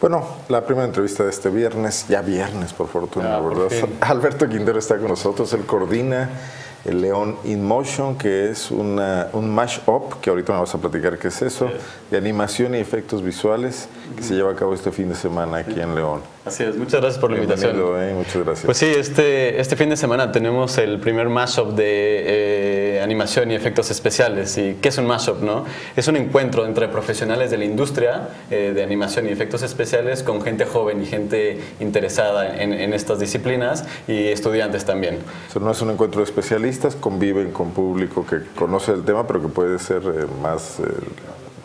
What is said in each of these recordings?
Bueno, la primera entrevista de este viernes, ya viernes por fortuna, Ah, ¿verdad? Alberto Quintero está con nosotros, él coordina el León In Motion, que es una, un mash-up, que ahorita me vas a platicar qué es eso, de animación y efectos visuales, que se lleva a cabo este fin de semana aquí en León. Así es, muchas gracias por la invitación. Eh, muchas gracias. Pues sí, este, este fin de semana tenemos el primer mashup de eh, animación y efectos especiales. ¿Y qué es un mashup? No? Es un encuentro entre profesionales de la industria eh, de animación y efectos especiales con gente joven y gente interesada en, en estas disciplinas y estudiantes también. Eso no es un encuentro de especialistas, conviven con público que conoce el tema, pero que puede ser eh, más eh,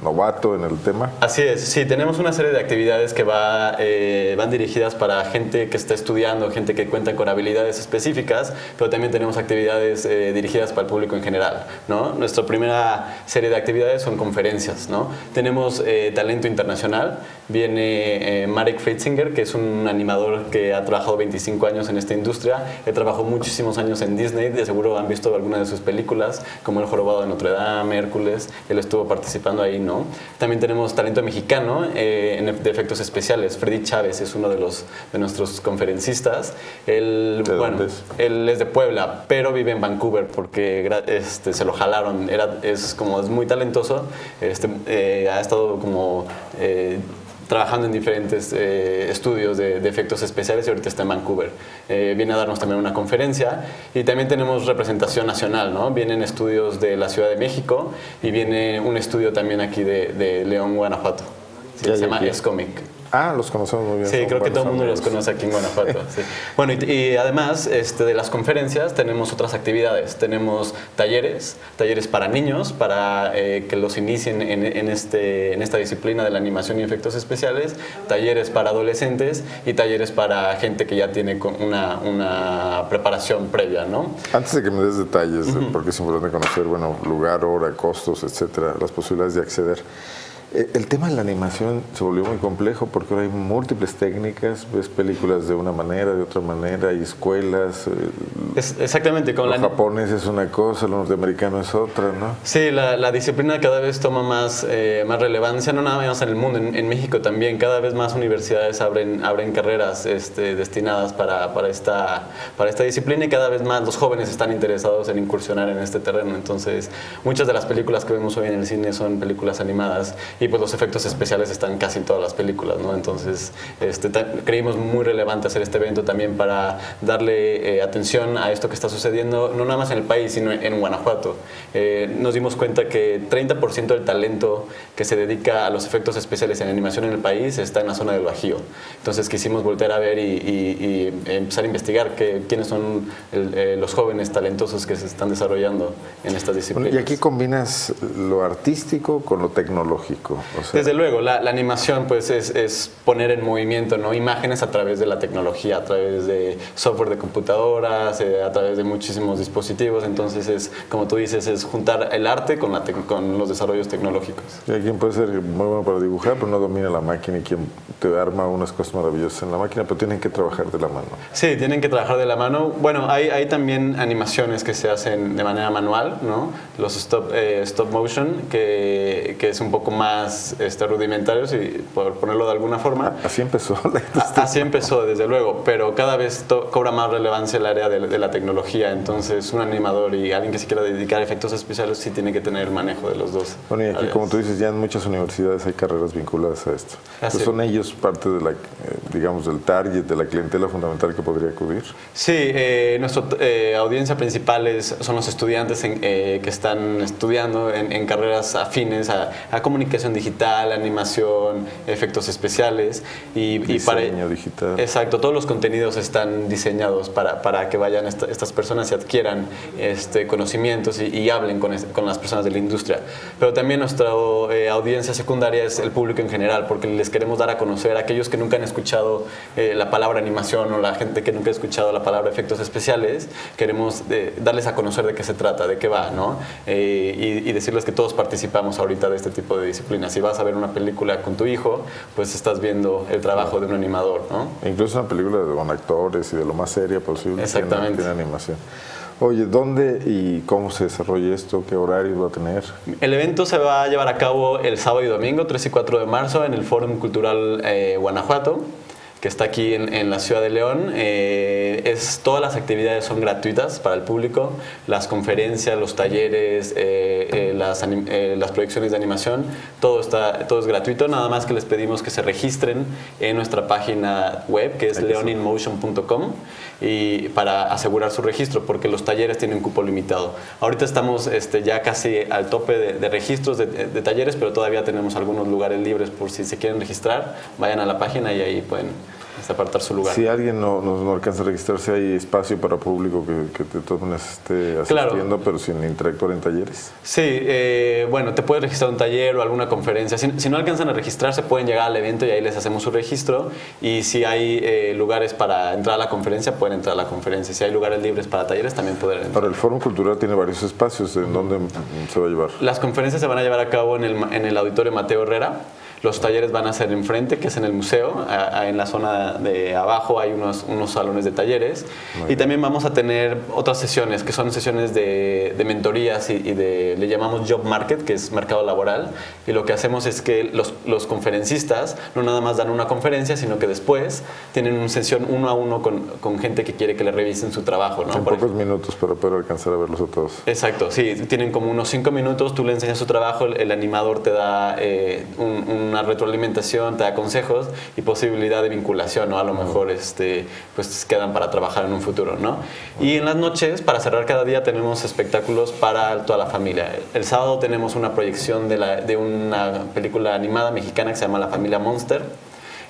novato en el tema. Así es, sí, tenemos una serie de actividades que va, eh, van dirigidas para gente que está estudiando, gente que cuenta con habilidades específicas, pero también tenemos actividades eh, dirigidas para el público en general. ¿no? Nuestra primera serie de actividades son conferencias. ¿no? Tenemos eh, talento internacional, viene eh, Marek Fritzinger, que es un animador que ha trabajado 25 años en esta industria, he trabajado muchísimos años en Disney, de seguro han visto algunas de sus películas, como El Jorobado de Notre Dame, Hércules, él estuvo participando ahí, ¿no? También tenemos talento mexicano eh, en- de efectos especiales. Freddy Chávez es uno de, los, de nuestros conferencistas. Él, ¿De bueno, dónde es? él es de Puebla, pero vive en Vancouver porque este, se lo jalaron. Era, es como es muy talentoso. Este, eh, ha estado como eh, trabajando en diferentes eh, estudios de, de efectos especiales y ahorita está en Vancouver. Eh, viene a darnos también una conferencia y también tenemos representación nacional, ¿no? Vienen estudios de la Ciudad de México y viene un estudio también aquí de, de León, Guanajuato. Sí, se llama ya. Ah, los conocemos muy bien. Sí, creo que todo el mundo los conoce aquí en Guanajuato. sí. Bueno, y, y además este, de las conferencias tenemos otras actividades. Tenemos talleres, talleres para niños, para eh, que los inicien en, en este, en esta disciplina de la animación y efectos especiales, talleres para adolescentes y talleres para gente que ya tiene una, una preparación previa, ¿no? Antes de que me des detalles, de- porque es importante conocer, bueno, lugar, hora, costos, etcétera, las posibilidades de acceder. Eh, El tema de la animación se volvió muy complejo porque ahora hay múltiples técnicas, ves películas de una manera, de otra manera, hay escuelas, eh, Es, exactamente, con lo la... japonés es una cosa, lo norteamericano es otra, ¿no? Sí, la, la disciplina cada vez toma más, eh, más relevancia, no nada más en el mundo, en, en México también. Cada vez más universidades abren, abren carreras este, destinadas para, para, esta, para esta disciplina y cada vez más los jóvenes están interesados en incursionar en este terreno. Entonces, muchas de las películas que vemos hoy en el cine son películas animadas y pues los efectos especiales están casi en todas las películas, ¿no? Entonces, este, creímos muy relevante hacer este evento también para darle eh, atención a esto que está sucediendo, no nada más en el país, sino en, en Guanajuato. Eh, nos dimos cuenta que 30% del talento que se dedica a los efectos especiales en animación en el país está en la zona del Bajío. Entonces quisimos volver a ver y, y- y empezar a investigar que, quiénes son el- eh, los jóvenes talentosos que se están desarrollando en estas Bueno, disciplinas. y aquí combinas lo artístico con lo tecnológico. O sea, Desde luego, la, la animación pues es, es poner en movimiento ¿no? imágenes a través de la tecnología, a través de software de computadoras, eh, a través de muchísimos dispositivos. Entonces es, como tú dices, es juntar el arte con, la con los desarrollos tecnológicos. y hay quien puede ser muy bueno para dibujar, pero no domina la máquina y quien te arma unas cosas maravillosas en la máquina, pero tienen que trabajar de la mano. Sí, tienen que trabajar de la mano. Bueno, hay, hay también animaciones que se hacen de manera manual, ¿no? Los stop, eh, stop motion, que, que es un poco más este, rudimentarios, y por ponerlo de alguna forma. Así empezó la A- Así empezó, desde luego, pero cada vez cobra más relevancia el área de, de la tecnología. Entonces, un animador y alguien que se quiera dedicar a efectos especiales sí tiene que tener manejo de los dos. Bueno, y aquí, áreas. como tú dices, ya en muchas universidades hay carreras vinculadas a esto. Pues son ellos parte de la, eh, digamos, del target, de la clientela fundamental que podría acudir. Sí, eh, nuestra eh, audiencia principal es- son los estudiantes en- eh, que están estudiando en, en carreras afines a, a comunicación digital, animación, efectos especiales y, y para Diseño digital. Exacto, todos los contenidos están diseñados para, para que vayan esta- estas personas y adquieran este, conocimientos y, y hablen con, es- con las personas de la industria. Pero también nuestra eh, audiencia secundaria es el público en general, porque les queremos dar a conocer a aquellos que nunca han escuchado eh, la palabra animación o la gente que nunca ha escuchado la palabra efectos especiales. Queremos eh, darles a conocer de qué se trata, de qué va, ¿no? Eh, y, y decirles que todos participamos ahorita de este tipo de disciplinas. Si vas a ver una película con tu hijo, pues estás viendo el trabajo de un animador, ¿no? Incluso una película de- con actores y de lo más seria posible. tiene- Exactamente. Tiene, animación. Oye, ¿dónde y cómo se desarrolla esto? ¿Qué horarios va a tener? El evento se va a llevar a cabo el sábado y domingo, 3 y 4 de marzo, en el Fórum Cultural eh, Guanajuato que está aquí en, la ciudad de León. Eh, es, todas las actividades son gratuitas para el público, las conferencias, los talleres, eh, eh, las, las, proyecciones de animación, todo, está, todo es gratuito, nada más que les pedimos que se registren en nuestra página web que es leoninmotion.com y para asegurar su registro porque los talleres tienen cupo limitado. Ahorita estamos este, ya casi al tope de, registros de, de talleres, pero todavía tenemos algunos lugares libres por si se quieren registrar, vayan a la página y ahí pueden apartar su lugar. Si alguien no, no, alcanza a registrarse, ¿hay espacio para público que, que te tomen esté asistiendo, pero sin interactuar en talleres? Sí, eh, bueno, te puedes registrar un taller o alguna conferencia. Si, no alcanzan a registrarse, pueden llegar al evento y ahí les hacemos su registro. Y si hay eh, lugares para entrar a la conferencia, pueden entrar a la conferencia. Si hay lugares libres para talleres, también pueden entrar. Para el Foro Cultural tiene varios espacios. ¿En dónde se va a llevar? Las conferencias se van a llevar a cabo en el, en el Auditorio Mateo Herrera. Los talleres van a ser enfrente, que es en el museo. en la zona de abajo hay unos, unos salones de talleres. y también vamos a tener otras sesiones, que son sesiones de, de mentorías y, de, le llamamos Job Market, que es mercado laboral. Y lo que hacemos es que los, los conferencistas no nada más dan una conferencia, sino que después tienen una sesión uno a uno con, con gente que quiere que le revisen su trabajo. ¿no? En pocos minutos para poder alcanzar a verlos a todos. Exacto, sí. Tienen como unos cinco minutos, tú le enseñas su trabajo, el, animador te da eh, un una retroalimentación, te da consejos y posibilidad de vinculación, ¿no? A lo mejor este, pues quedan para trabajar en un futuro, ¿no? Y en las noches, para cerrar cada día, tenemos espectáculos para toda la familia. El sábado tenemos una proyección de, la, de una película animada mexicana que se llama La Familia Monster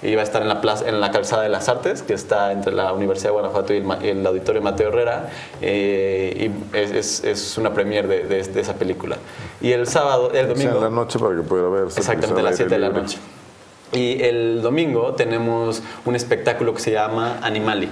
y va a estar en la, plaza, en la Calzada de las Artes, que está entre la Universidad de Guanajuato y el, Auditorio Mateo Herrera, eh, y es, es, una premier de, de, esa película. Y el sábado, el domingo... En la noche para que pueda ver. Exactamente, a las 7 de la noche. Y el domingo tenemos un espectáculo que se llama Animalic.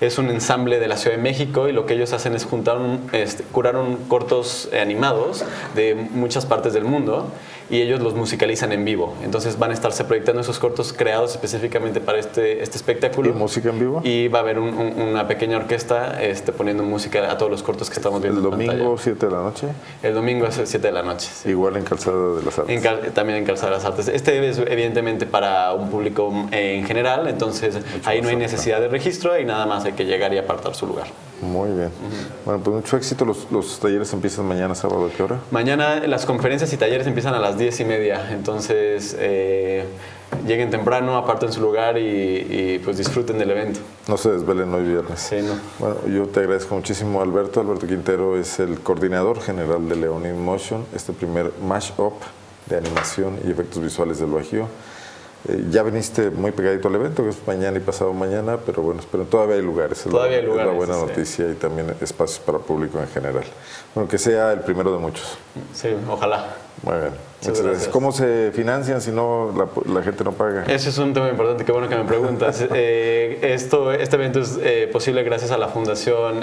Es un ensamble de la Ciudad de México y lo que ellos hacen es juntar este, curaron cortos animados de muchas partes del mundo y ellos los musicalizan en vivo. Entonces van a estarse proyectando esos cortos creados específicamente para este, este espectáculo. ¿Y música en vivo? Y va a haber una pequeña orquesta este, poniendo música a todos los cortos que estamos viendo. ¿El domingo 7 de la noche? El domingo es 7 de la noche. Igual en Calzada de las Artes. también en Calzada de las Artes. Este es evidentemente para un público en general, entonces ahí no hay necesidad de registro y nada más hay que llegar y apartar su lugar. Muy bien. Bueno, pues mucho éxito. Los, los, talleres empiezan mañana, sábado, ¿a qué hora? Mañana las conferencias y talleres empiezan a las diez y media. Entonces, eh, lleguen temprano, aparten su lugar y, pues disfruten del evento. No se desvelen hoy viernes. Sí, no. Bueno, yo te agradezco muchísimo, Alberto. Alberto Quintero es el coordinador general de Leonin Motion, este primer mash-up de animación y efectos visuales del Bajío. Eh, ya viniste muy pegadito al evento, que es mañana y pasado mañana, pero bueno, pero todavía hay lugares. Todavía hay lugares. Es la buena noticia y también espacios para público en general. Bueno, que sea el primero de muchos. Sí, ojalá. Muy bien. Muchas gracias. ¿Cómo se financian si no la, gente no paga? Ese es un tema importante, qué bueno que me preguntas. eh, esto, este evento es eh, posible gracias a la Fundación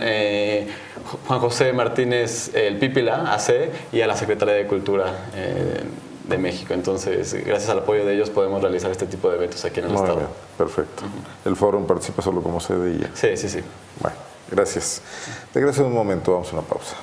Juan José Martínez El Pípila, AC, y a la Secretaría de Cultura de México. Entonces, gracias al apoyo de ellos podemos realizar este tipo de eventos aquí en el estado. perfecto. ¿El foro participa solo como sede y Sí, sí, sí. Bueno, gracias. Regreso en un momento, vamos a una pausa.